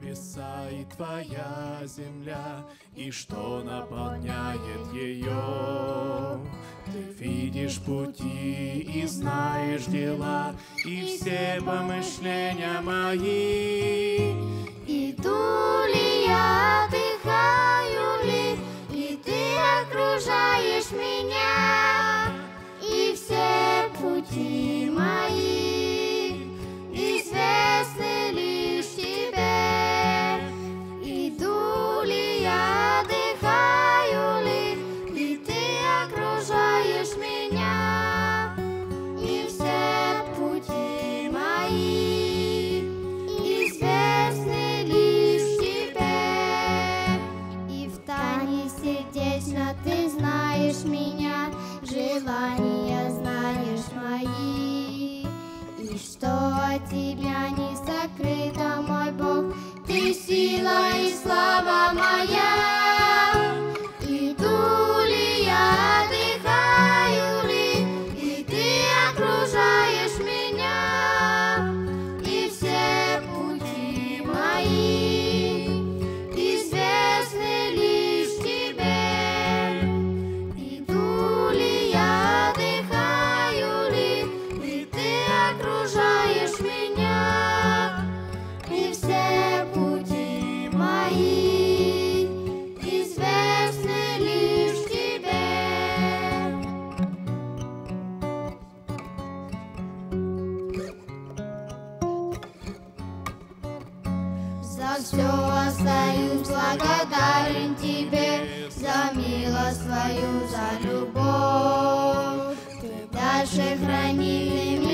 небеса и твоя земля, и что наполняет ее. Ты видишь пути и знаешь дела, и все помышления мои. Иду ли я, отдыхаю ли, и ты окружаешь меня, и все пути желания знаешь мои. И что от тебя не сокрыто, мой Бог, ты сила и слава За все остаюсь благодарен тебе, за милость твою, за любовь. Ты дальше храни меня,